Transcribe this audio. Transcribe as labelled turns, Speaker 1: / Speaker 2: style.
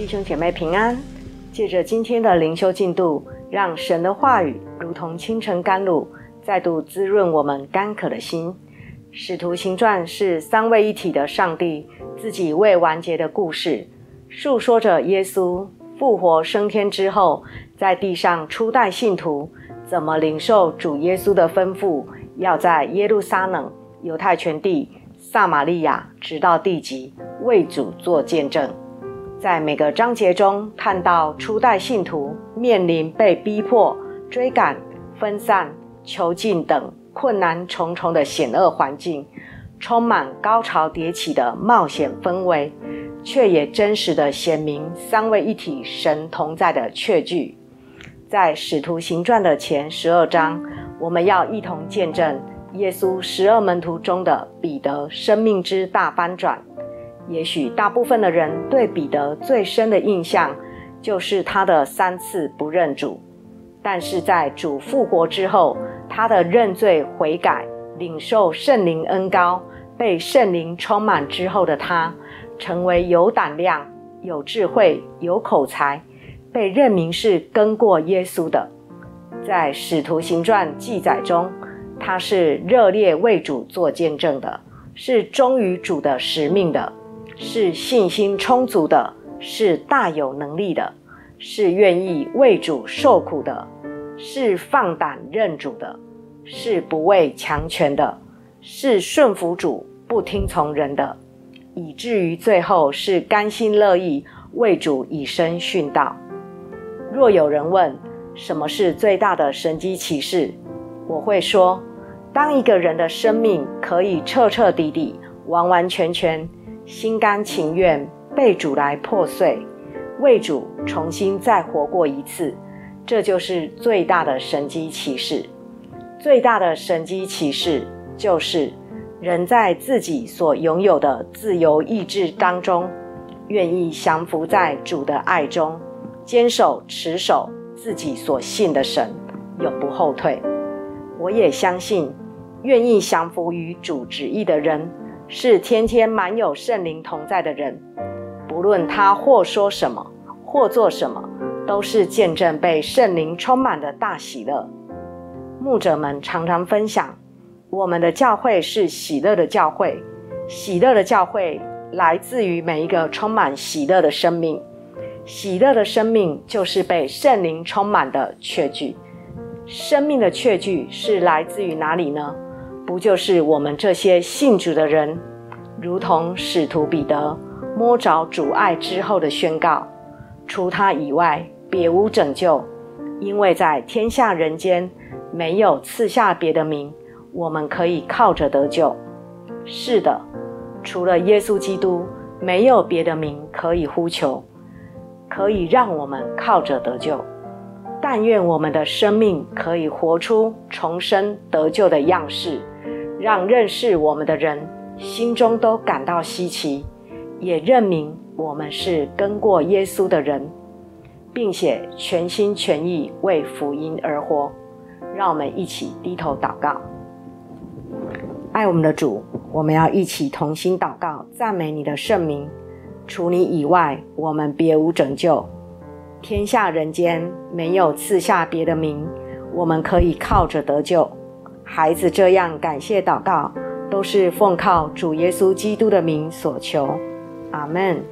Speaker 1: 弟兄姐妹平安。借着今天的灵修进度，让神的话语如同清晨甘露，再度滋润我们干渴的心。使徒行传是三位一体的上帝自己未完结的故事，述说着耶稣复活升天之后，在地上初代信徒怎么领受主耶稣的吩咐，要在耶路撒冷、犹太全地、撒玛利亚，直到地极，为主做见证。在每个章节中，看到初代信徒面临被逼迫、追赶、分散、囚禁等困难重重的险恶环境，充满高潮迭起的冒险氛围，却也真实的显明三位一体神同在的确据。在《使徒行传》的前十二章，我们要一同见证耶稣十二门徒中的彼得生命之大翻转。也许大部分的人对彼得最深的印象，就是他的三次不认主。但是在主复活之后，他的认罪悔改、领受圣灵恩高、被圣灵充满之后的他，成为有胆量、有智慧、有口才，被认明是跟过耶稣的。在使徒行传记载中，他是热烈为主做见证的，是忠于主的使命的。是信心充足的，是大有能力的，是愿意为主受苦的，是放胆认主的，是不畏强权的，是顺服主不听从人的，以至于最后是甘心乐意为主以身殉道。若有人问什么是最大的神机启示，我会说：当一个人的生命可以彻彻底底、完完全全。心甘情愿被主来破碎，为主重新再活过一次，这就是最大的神机启示。最大的神机启示就是人在自己所拥有的自由意志当中，愿意降服在主的爱中，坚守持守自己所信的神，永不后退。我也相信，愿意降服于主旨意的人。是天天满有圣灵同在的人，不论他或说什么，或做什么，都是见证被圣灵充满的大喜乐。牧者们常常分享，我们的教会是喜乐的教会，喜乐的教会来自于每一个充满喜乐的生命。喜乐的生命就是被圣灵充满的确据。生命的确据是来自于哪里呢？不就是我们这些信主的人，如同使徒彼得摸着主爱之后的宣告：除他以外，别无拯救，因为在天下人间没有赐下别的名，我们可以靠着得救。是的，除了耶稣基督，没有别的名可以呼求，可以让我们靠着得救。但愿我们的生命可以活出重生得救的样式。让认识我们的人心中都感到稀奇，也认明我们是跟过耶稣的人，并且全心全意为福音而活。让我们一起低头祷告，爱我们的主，我们要一起同心祷告，赞美你的圣名。除你以外，我们别无拯救。天下人间没有赐下别的名，我们可以靠着得救。孩子这样感谢祷告，都是奉靠主耶稣基督的名所求，阿门。